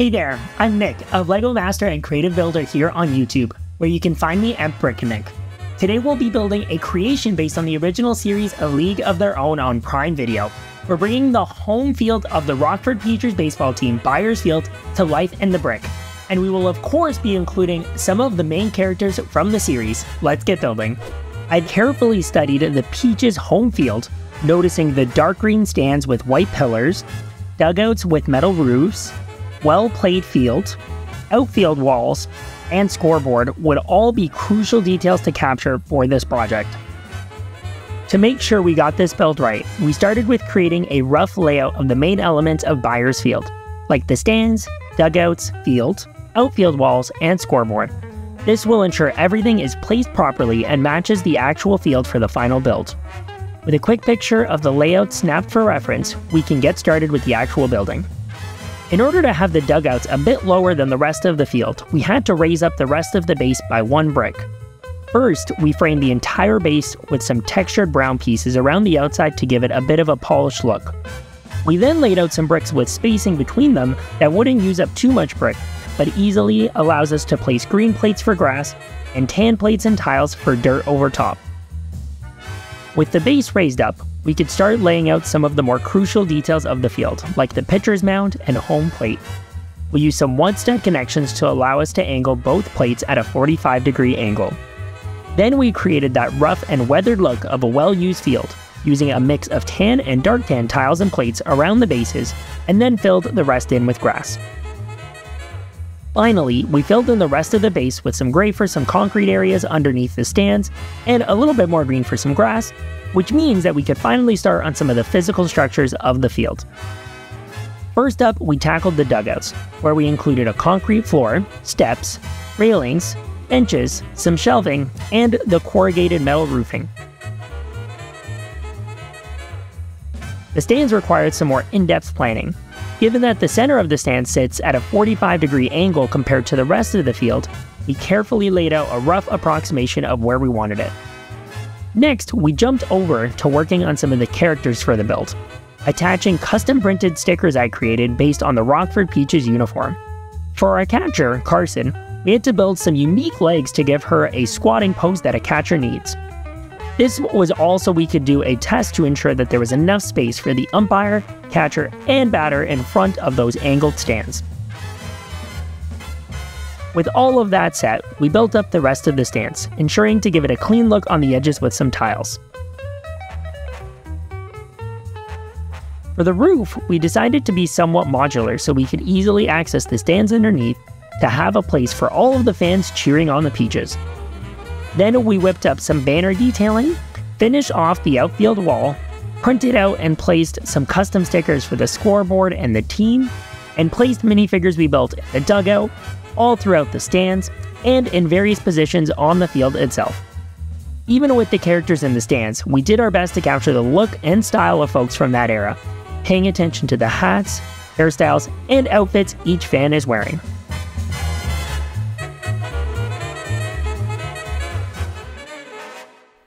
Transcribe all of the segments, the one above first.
Hey there, I'm Nick, a LEGO Master and Creative Builder here on YouTube, where you can find me at BrickinNick. Today we'll be building a creation based on the original series A League of Their Own on Prime Video. We're bringing the home field of the Rockford Peaches baseball team, Beyer's Field, to life in the brick. And we will of course be including some of the main characters from the series. Let's get building. I carefully studied the Peaches home field, noticing the dark green stands with white pillars, dugouts with metal roofs, well played field, outfield walls, and scoreboard would all be crucial details to capture for this project. To make sure we got this build right, we started with creating a rough layout of the main elements of Beyer's Field, like the stands, dugouts, field, outfield walls, and scoreboard. This will ensure everything is placed properly and matches the actual field for the final build. With a quick picture of the layout snapped for reference, we can get started with the actual building. In order to have the dugouts a bit lower than the rest of the field, we had to raise up the rest of the base by one brick. First, we framed the entire base with some textured brown pieces around the outside to give it a bit of a polished look. We then laid out some bricks with spacing between them that wouldn't use up too much brick, but easily allows us to place green plates for grass and tan plates and tiles for dirt over top. With the base raised up, we could start laying out some of the more crucial details of the field, like the pitcher's mound and home plate. We used some one-stud connections to allow us to angle both plates at a 45 degree angle. Then we created that rough and weathered look of a well-used field, using a mix of tan and dark tan tiles and plates around the bases, and then filled the rest in with grass. Finally, we filled in the rest of the base with some gray for some concrete areas underneath the stands, and a little bit more green for some grass, which means that we could finally start on some of the physical structures of the field. First up, we tackled the dugouts, where we included a concrete floor, steps, railings, benches, some shelving, and the corrugated metal roofing. The stands required some more in-depth planning. Given that the center of the stand sits at a 45 degree angle compared to the rest of the field, we carefully laid out a rough approximation of where we wanted it. Next, we jumped over to working on some of the characters for the build, attaching custom printed stickers I created based on the Rockford Peaches uniform. For our catcher, Carson, we had to build some unique legs to give her a squatting pose that a catcher needs. This was also we could do a test to ensure that there was enough space for the umpire, catcher, and batter in front of those angled stands. With all of that set, we built up the rest of the stands, ensuring to give it a clean look on the edges with some tiles. For the roof, we decided to be somewhat modular so we could easily access the stands underneath to have a place for all of the fans cheering on the Peaches. Then we whipped up some banner detailing, finished off the outfield wall, printed out and placed some custom stickers for the scoreboard and the team, and placed minifigures we built in the dugout, all throughout the stands, and in various positions on the field itself. Even with the characters in the stands, we did our best to capture the look and style of folks from that era, paying attention to the hats, hairstyles, and outfits each fan is wearing.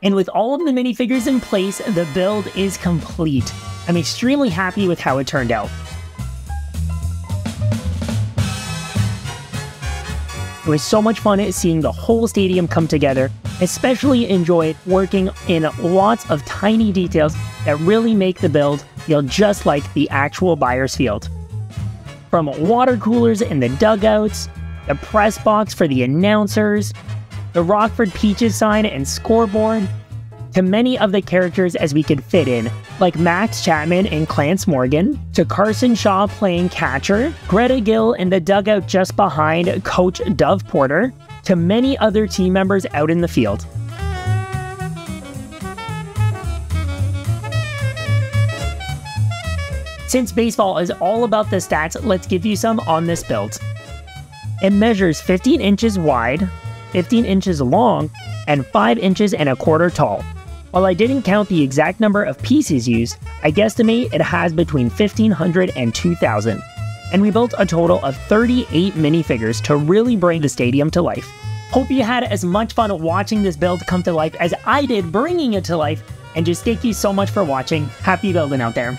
And with all of the minifigures in place, the build is complete. I'm extremely happy with how it turned out. It was so much fun seeing the whole stadium come together, especially enjoyed working in lots of tiny details that really make the build feel just like the actual Beyer's Field. From water coolers in the dugouts, the press box for the announcers, the Rockford Peaches sign and scoreboard, to many of the characters as we could fit in, like Max Chapman and Clance Morgan, to Carson Shaw playing catcher, Greta Gill in the dugout just behind Coach Dove Porter, to many other team members out in the field. Since baseball is all about the stats, let's give you some on this build. It measures 15 inches wide, 15 inches long, and 5 inches and a quarter tall. While I didn't count the exact number of pieces used, I guesstimate it has between 1500 and 2000. And we built a total of 38 minifigures to really bring the stadium to life. Hope you had as much fun watching this build come to life as I did bringing it to life, and just thank you so much for watching. Happy building out there.